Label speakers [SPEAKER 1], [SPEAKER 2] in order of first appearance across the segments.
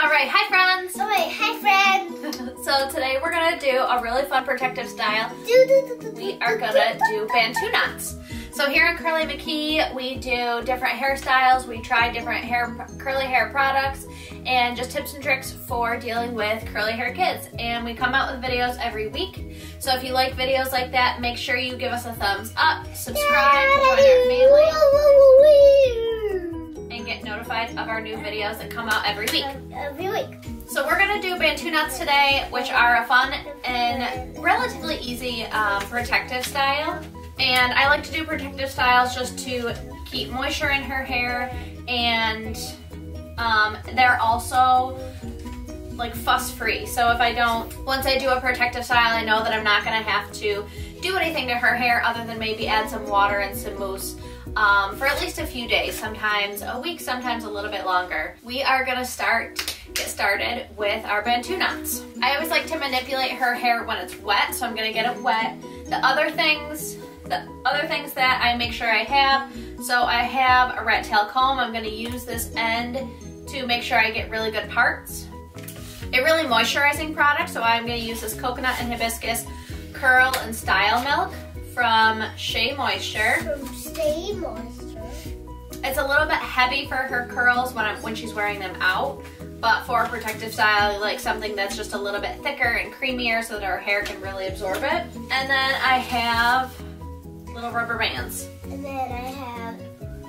[SPEAKER 1] All right, hi friends.
[SPEAKER 2] All right, hi friends.
[SPEAKER 1] so today we're gonna do a really fun protective style. We are gonna do Bantu knots. So here in Curly McKee, we do different hairstyles. We try different hair, curly hair products, and just tips and tricks for dealing with curly hair kids. And we come out with videos every week. So if you like videos like that, make sure you give us a thumbs up, subscribe, join our family, notified of our new videos that come out every week.
[SPEAKER 2] Every week.
[SPEAKER 1] So we're gonna do Bantu knots today, which are a fun and relatively easy um, protective style. And I like to do protective styles just to keep moisture in her hair and um, they're also like fuss free. So if I don't, once I do a protective style, I know that I'm not gonna have to do anything to her hair other than maybe add some water and some mousse um, for at least a few days, sometimes a week, sometimes a little bit longer. We are gonna start, get started with our Bantu knots. I always like to manipulate her hair when it's wet, so I'm gonna get it wet. The other things, the other things that I make sure I have, so I have a rat tail comb. I'm gonna use this end to make sure I get really good parts. A really moisturizing product, so I'm gonna use this coconut and hibiscus curl and style milk from Shea Moisture.
[SPEAKER 2] Shea Moisture.
[SPEAKER 1] It's a little bit heavy for her curls when I'm when she's wearing them out, but for a protective style, I like something that's just a little bit thicker and creamier so that her hair can really absorb it. And then I have little rubber bands.
[SPEAKER 2] And then I have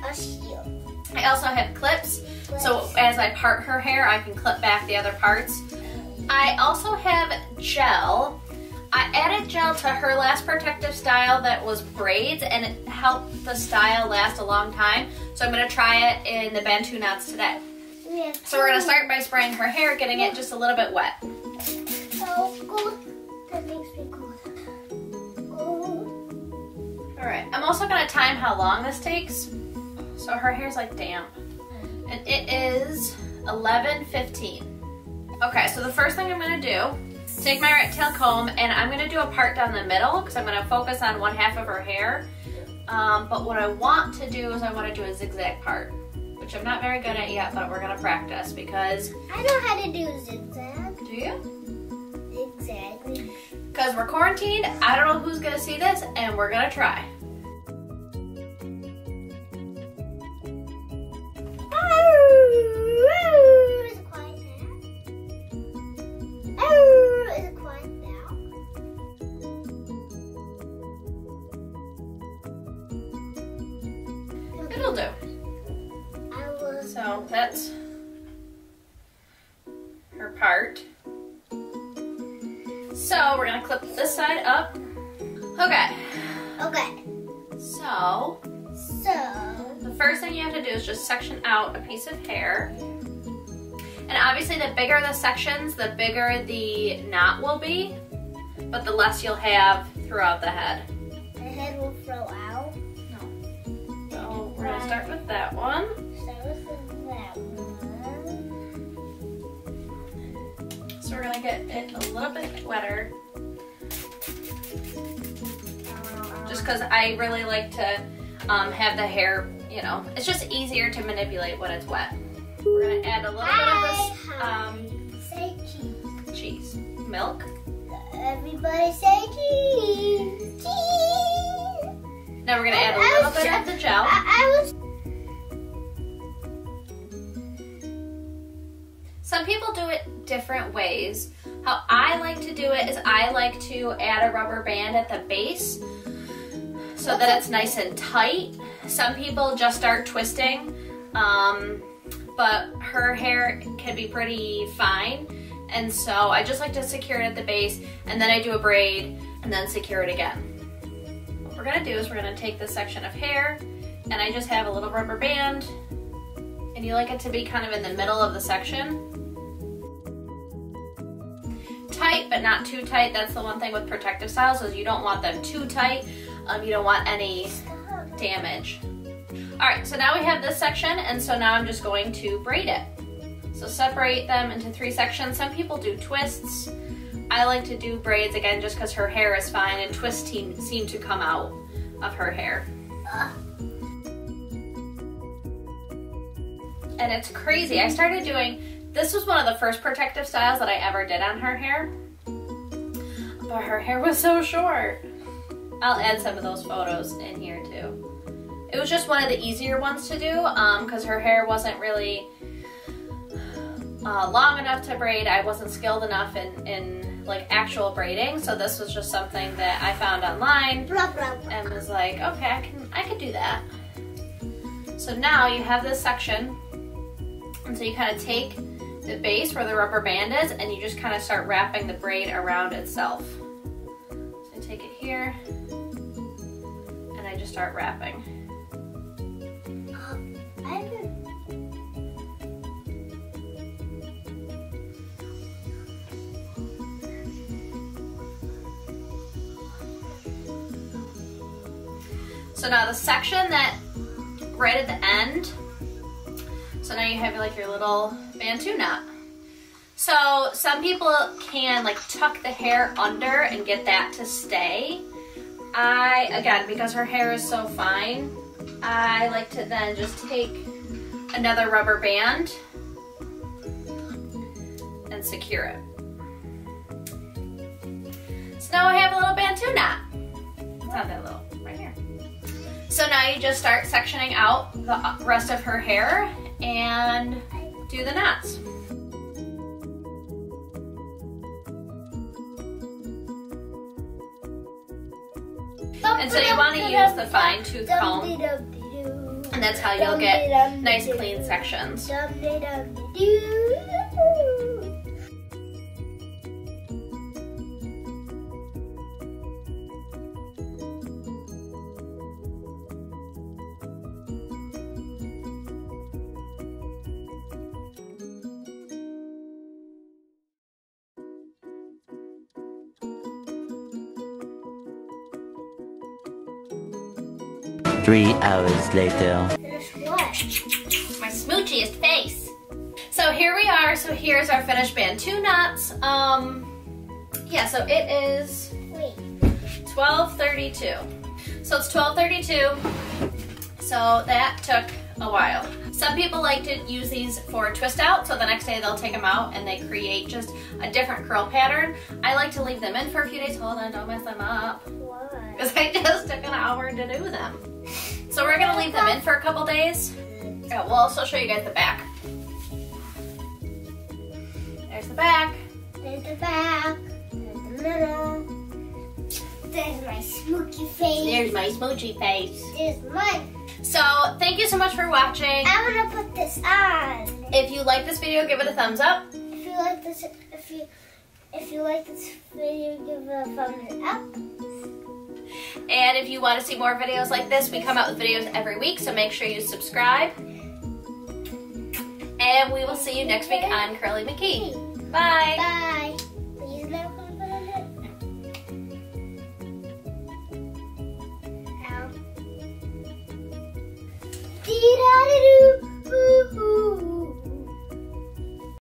[SPEAKER 2] a shield.
[SPEAKER 1] I also have clips, so as I part her hair, I can clip back the other parts. I also have gel. I added gel to her last protective style that was braids and it helped the style last a long time. So I'm gonna try it in the Bantu knots today. So we're gonna start by spraying her hair, getting it just a little bit wet.
[SPEAKER 2] So cold. That makes me cold. Oh.
[SPEAKER 1] All right, I'm also gonna time how long this takes. So her hair's like damp. And it is 11.15. Okay, so the first thing I'm gonna do, take my rat tail comb and I'm gonna do a part down the middle because I'm gonna focus on one half of her hair. Um, but what I want to do is I wanna do a zigzag part, which I'm not very good at yet, but we're gonna practice because,
[SPEAKER 2] I know how to do zigzag.
[SPEAKER 1] do you?
[SPEAKER 2] Exactly.
[SPEAKER 1] Because we're quarantined, I don't know who's gonna see this, and we're gonna try. It'll do. So that's her part. So we're gonna clip this side up. Okay,
[SPEAKER 2] Okay.
[SPEAKER 1] so
[SPEAKER 2] So.
[SPEAKER 1] the first thing you have to do is just section out a piece of hair. And obviously the bigger the sections, the bigger the knot will be, but the less you'll have throughout. The head start with that one.
[SPEAKER 2] Start with that one.
[SPEAKER 1] So we're gonna get it a little bit wetter just because I really like to um, have the hair, you know, it's just easier to manipulate when it's wet. We're gonna add a little bit of this um,
[SPEAKER 2] Say cheese.
[SPEAKER 1] cheese, milk.
[SPEAKER 2] Everybody say cheese. Cheese.
[SPEAKER 1] Now we're gonna add a little bit of the gel.
[SPEAKER 2] I, I was.
[SPEAKER 1] Some people do it different ways. How I like to do it is I like to add a rubber band at the base so that it's nice and tight. Some people just start twisting, um, but her hair can be pretty fine. And so I just like to secure it at the base and then I do a braid and then secure it again. What we're gonna do is we're gonna take this section of hair and I just have a little rubber band and you like it to be kind of in the middle of the section. Tight, but not too tight. That's the one thing with protective styles is you don't want them too tight. Um, you don't want any damage. All right, so now we have this section, and so now I'm just going to braid it. So separate them into three sections. Some people do twists. I like to do braids again just because her hair is fine and twists seem, seem to come out of her hair. And it's crazy. I started doing This was one of the first protective styles that I ever did on her hair. But her hair was so short. I'll add some of those photos in here too. It was just one of the easier ones to do because um, her hair wasn't really uh, long enough to braid. I wasn't skilled enough in, in like actual braiding, so this was just something that I found online and was like, okay, I can I can do that. So now you have this section, and so you kind of take the base where the rubber band is, and you just kind of start wrapping the braid around itself. So I take it here, and I just start wrapping. So now the section that right at the end, so now you have like your little Bantu knot. So some people can like tuck the hair under and get that to stay. I, again, because her hair is so fine, I like to then just take another rubber band and secure it. So now I have a little Bantu knot. It's not that little. Right here. So now you just start sectioning out the rest of her hair and do the knots. And so you want to use the fine tooth comb and that's how you'll get nice clean sections.
[SPEAKER 3] Three hours later.
[SPEAKER 1] My smoochiest face. So here we are. So here's our finished Bantu knots. Um, yeah, so it is 1232. So it's 1232. So that took a while. Some people like to use these for twist out, so the next day they'll take them out and they create just a different curl pattern. I like to leave them in for a few days. Hold on, don't mess them up.
[SPEAKER 2] Why?
[SPEAKER 1] Because I just took an hour to do them. So we're gonna leave them in for a couple days. Yeah, we'll also show you guys the back. There's the back.
[SPEAKER 2] There's the back. There's the middle. There's my smoky face.
[SPEAKER 1] There's my smoochy face.
[SPEAKER 2] There's mine.
[SPEAKER 1] So thank you so much for watching.
[SPEAKER 2] I'm gonna put this on.
[SPEAKER 1] If you like this video, give it a thumbs up.
[SPEAKER 2] If you like this, if you if you like this video, give it a thumbs up.
[SPEAKER 1] And if you want to see more videos like this, we come out with videos every week, so make sure you subscribe. And we will see you next week on Curly McKee. Bye.
[SPEAKER 2] Bye.